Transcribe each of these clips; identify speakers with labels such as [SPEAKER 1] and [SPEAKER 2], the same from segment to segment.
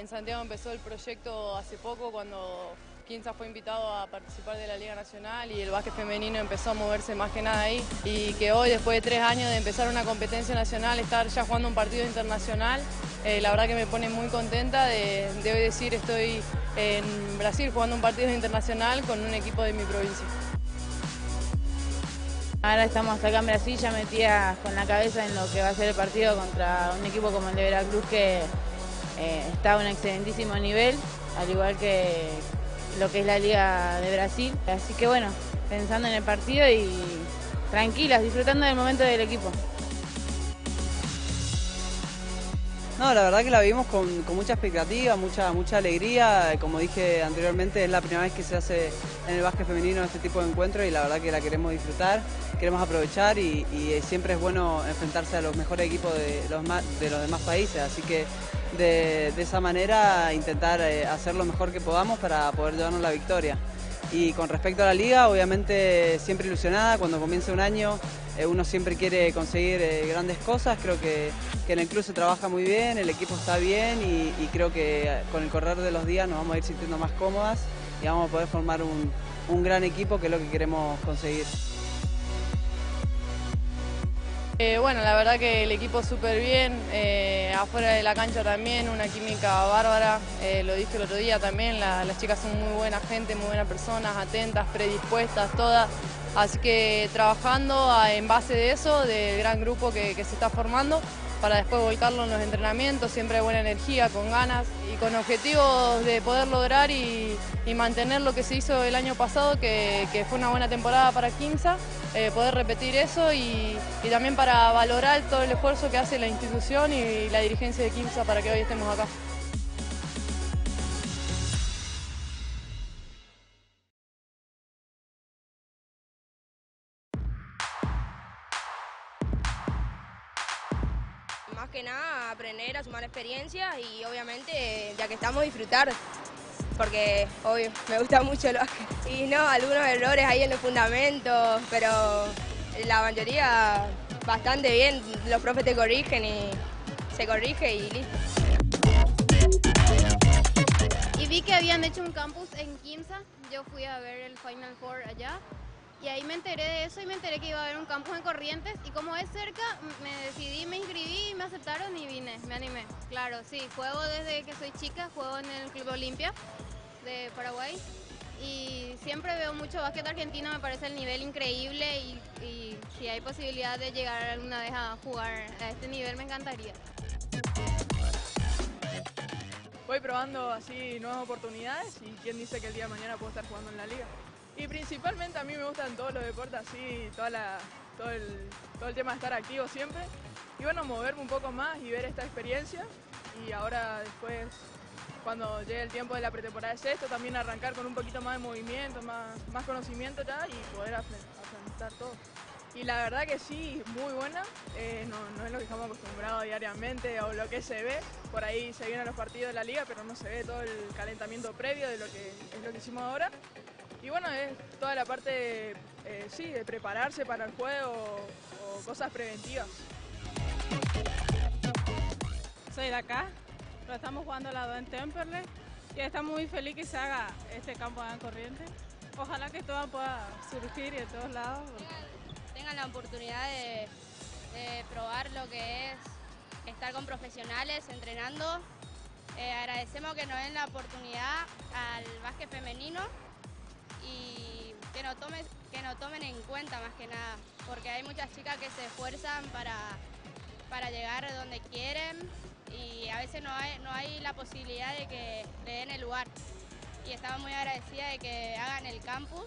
[SPEAKER 1] en Santiago empezó el proyecto hace poco cuando Quinza fue invitado a participar de la Liga Nacional y el básquet femenino empezó a moverse más que nada ahí. Y que hoy, después de tres años de empezar una competencia nacional, estar ya jugando un partido internacional, eh, la verdad que me pone muy contenta de, de decir estoy en Brasil jugando un partido internacional con un equipo de mi provincia.
[SPEAKER 2] Ahora estamos acá en Brasil ya metidas con la cabeza en lo que va a ser el partido contra un equipo como el de Veracruz que eh, está a un excelentísimo nivel, al igual que lo que es la Liga de Brasil. Así que bueno, pensando en el partido y tranquilas, disfrutando del momento del equipo.
[SPEAKER 3] No, la verdad que la vimos con, con, mucha expectativa, mucha, mucha alegría. Como dije anteriormente, es la primera vez que se hace en el básquet femenino este tipo de encuentros y la verdad que la queremos disfrutar, queremos aprovechar y, y siempre es bueno enfrentarse a los mejores equipos de los, de los demás países. Así que de, esa manera intentar eh, hacer lo mejor que podamos para poder llevarnos la victoria. Y con respecto a la liga, obviamente siempre ilusionada, cuando comienza un año eh, uno siempre quiere conseguir eh, grandes cosas, creo que, que, en el club se trabaja muy bien, el equipo está bien y, y, creo que con el correr de los días nos vamos a ir sintiendo más cómodas y vamos a poder formar un, un gran equipo que es lo que queremos conseguir.
[SPEAKER 1] Eh, bueno, la verdad que el equipo súper bien, eh, afuera de la cancha también, una química bárbara, eh, lo dije el otro día también, la, las chicas son muy buena gente, muy buenas personas, atentas, predispuestas, todas, así que trabajando en base de eso, del gran grupo que se está formando, para después volcarlo en los entrenamientos, siempre buena energía, con ganas y con objetivos de poder lograr y, y mantener lo que se hizo el año pasado, que, fue una buena temporada para Quimsa, eh, poder repetir eso y, y, también para valorar todo el esfuerzo que hace la institución y la dirigencia de Quimsa para que hoy estemos acá.
[SPEAKER 4] Nada aprender a sumar experiencias y obviamente ya que estamos disfrutar porque hoy me gusta mucho el básquet. Y no, algunos errores ahí en los fundamentos, pero la mayoría bastante bien. Los profes te corrigen y se corrige y listo.
[SPEAKER 5] Y vi que habían hecho un campus en Quimsa. Yo fui a ver el Final Four allá. Y ahí me enteré de eso y me enteré que iba a haber un campus en Corrientes. Y como es cerca, me decidí, me inscribí, me aceptaron y vine, me animé. Claro, sí, juego desde que soy chica, juego en el Club Olimpia de Paraguay. Y siempre veo mucho básquet argentino, me parece el nivel increíble y, y si hay posibilidad de llegar alguna vez a jugar a este nivel me encantaría.
[SPEAKER 6] Voy probando así nuevas oportunidades y quién dice que el día de mañana puedo estar jugando en la liga. Y principalmente a mí me gustan todos los deportes así, toda la, todo, el, todo el tema de estar activo siempre. Y bueno, moverme un poco más y ver esta experiencia. Y ahora después, cuando llegue el tiempo de la pretemporada de sexto, también arrancar con un poquito más de movimiento, más, más conocimiento ya y poder afrontar todo. Y la verdad que sí, muy buena, eh, no, no, es lo que estamos acostumbrados diariamente o lo que se ve, por ahí se vienen los partidos de la liga, pero no se ve todo el calentamiento previo de lo que es lo que hicimos ahora. Y bueno, es toda la parte, eh, sí, de prepararse para el juego o, o cosas preventivas.
[SPEAKER 7] Soy de acá, lo estamos jugando al lado en Temperley y estamos muy felices que se haga este campo en corriente. Ojalá que todo pueda surgir y de todos lados.
[SPEAKER 8] Tengan la oportunidad de, de, probar lo que es estar con profesionales entrenando. Eh, agradecemos que nos den la oportunidad al básquet femenino y que nos, tomes, que nos tomen en cuenta más que nada, porque hay muchas chicas que se esfuerzan para, para llegar donde quieren y a veces no hay, no hay la posibilidad de que le den el lugar. Y estamos muy agradecidas de que hagan el campus.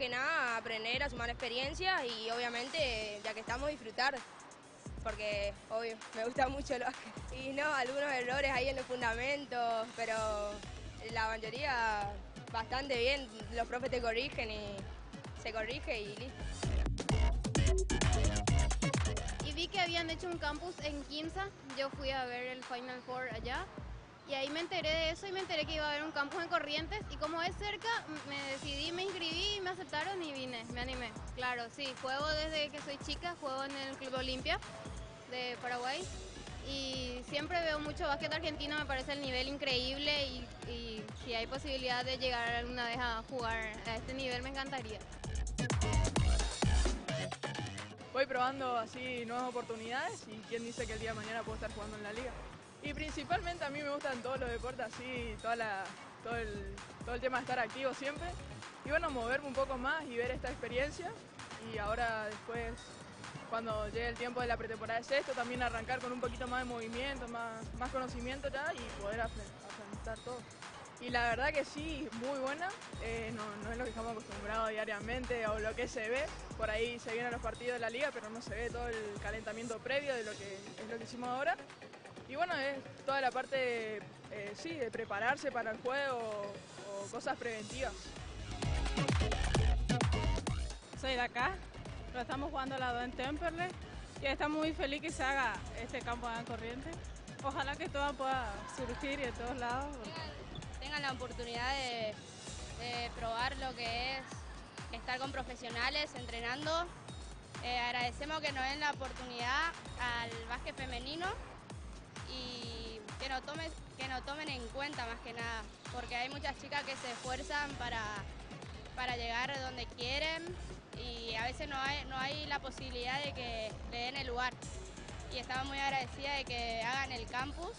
[SPEAKER 4] Que nada aprender a sumar experiencias y obviamente ya que estamos disfrutar porque obvio me gusta mucho el básquet. Y no algunos errores ahí en los fundamentos pero la mayoría bastante bien los profes te corrigen y se corrige y listo.
[SPEAKER 5] Y vi que habían hecho un campus en Quimsa yo fui a ver el Final Four allá y ahí me enteré de eso y me enteré que iba a haber un campus en Corrientes y como es cerca me decidí, me inscribí y me aceptaron y vine, me animé. Claro, sí, juego desde que soy chica, juego en el Club Olimpia de Paraguay y siempre veo mucho básquet argentino, me parece el nivel increíble y, y si hay posibilidad de llegar alguna vez a jugar a este nivel me encantaría.
[SPEAKER 6] Voy probando así nuevas oportunidades y quién dice que el día de mañana puedo estar jugando en la liga. Y principalmente a mí me gustan todos los deportes así, toda la, todo, el, todo el tema de estar activo siempre. Y bueno, moverme un poco más y ver esta experiencia. Y ahora después, cuando llegue el tiempo de la pretemporada de sexto, también arrancar con un poquito más de movimiento, más, más conocimiento ya y poder afrontar todo. Y la verdad que sí, muy buena, eh, no, no, es lo que estamos acostumbrados diariamente o lo que se ve, por ahí se vienen los partidos de la liga, pero no se ve todo el calentamiento previo de lo que es lo que hicimos ahora. Y bueno, es toda la parte, eh, sí, de prepararse para el juego o, o cosas preventivas.
[SPEAKER 7] Soy de acá, lo estamos jugando al lado en Temperley y estamos muy feliz que se haga este campo de corriente. Ojalá que todo pueda surgir y de todos lados.
[SPEAKER 8] Tengan, tengan la oportunidad de, de, probar lo que es estar con profesionales entrenando. Eh, agradecemos que nos den la oportunidad al básquet femenino y que no, tomen, que no tomen en cuenta más que nada, porque hay muchas chicas que se esfuerzan para, para llegar donde quieren y a veces no hay, no hay la posibilidad de que le den el lugar. Y estamos muy agradecidas de que hagan el campus.